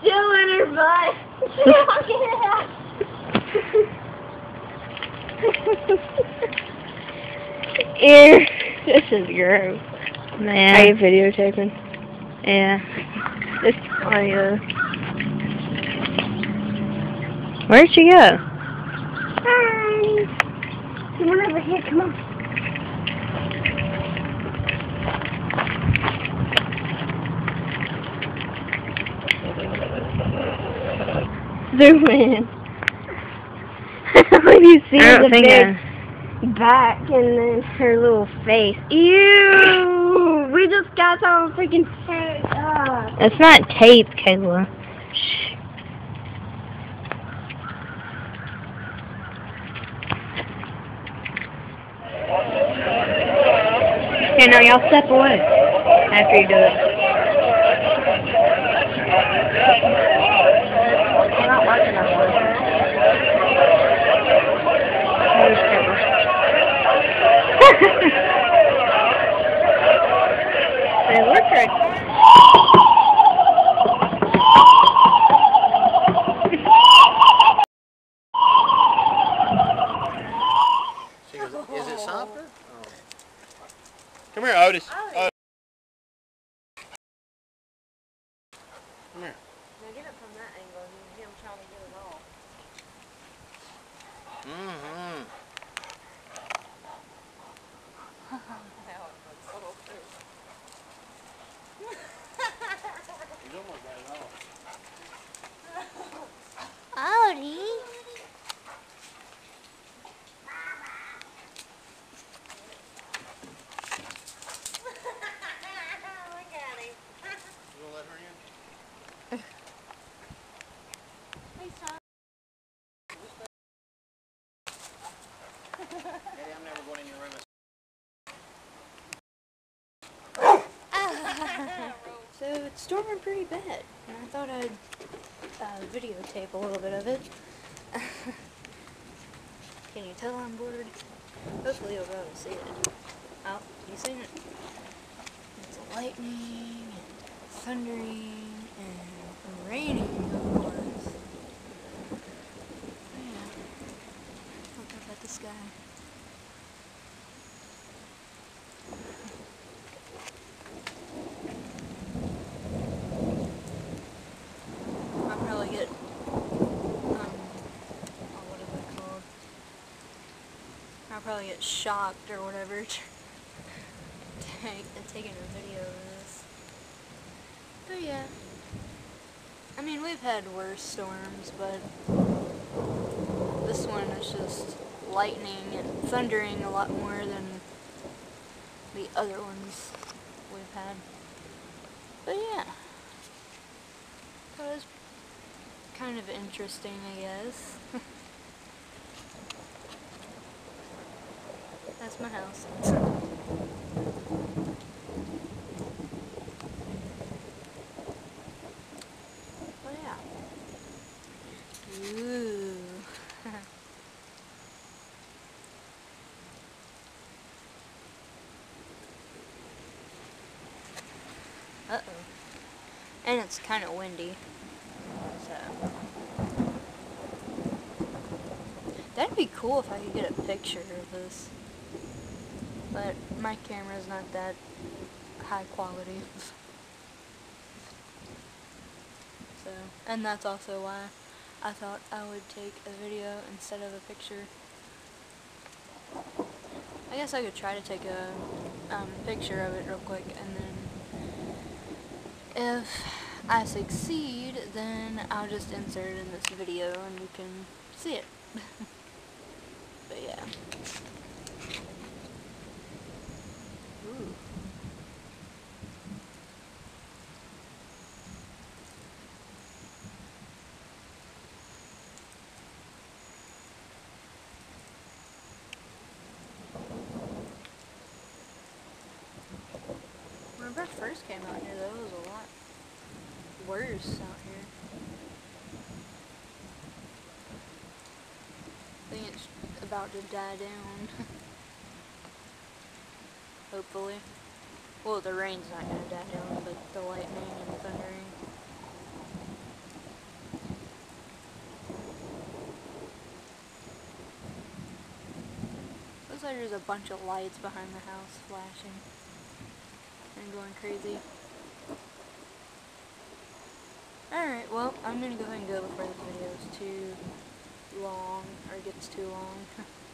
still in her butt. She won't get it out. Ew. This is gross. Man. Are you videotaping? Yeah. This funny though. Where'd she go? Hi. Come on over here, come on. Zoom in. when you see the big back and then her little face. Ew! We just got some freaking face. Ah. It's not tape, Kayla. Shh. Okay, now y'all step away after you do it. Come here, Otis. Otis. Come here. Now get it from that angle and him trying to get it off. Mm-hmm. He's almost got it off. Odie. You gonna let her in? Daddy, I'm never going in your room. So it's storming pretty bad, and I thought I'd uh, videotape a little bit of it. Can you tell I'm bored? Hopefully you'll be able to see it. Oh, you seen it? It's lightning, and thundering, and raining, of course. Yeah. Look up at the sky. I'll probably get, um, oh, what is it called? I'll probably get shocked or whatever taking a video of this. But yeah. I mean, we've had worse storms, but this one is just lightning and thundering a lot more than the other ones we've had. But yeah. That was kind of interesting, I guess. That's my house. Oh yeah. Ooh. Uh oh. And it's kind of windy. So. That'd be cool if I could get a picture of this. But my camera is not that high quality. so, and that's also why I thought I would take a video instead of a picture. I guess I could try to take a um, picture of it real quick and then if I succeed, then I'll just insert it in this video and you can see it. but yeah. Whenever I first came out here, it was a lot worse out here. I think it's about to die down. hopefully. Well, the rain's not going to die down, but the lightning and the thundering. Looks like there's a bunch of lights behind the house flashing and going crazy. Alright, well, I'm going to go ahead and go before this video is too long, or gets too long.